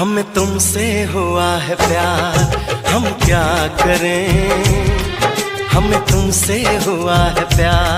हमें तुमसे हुआ है प्यार हम क्या करें? हमें तुमसे हुआ है प्यार।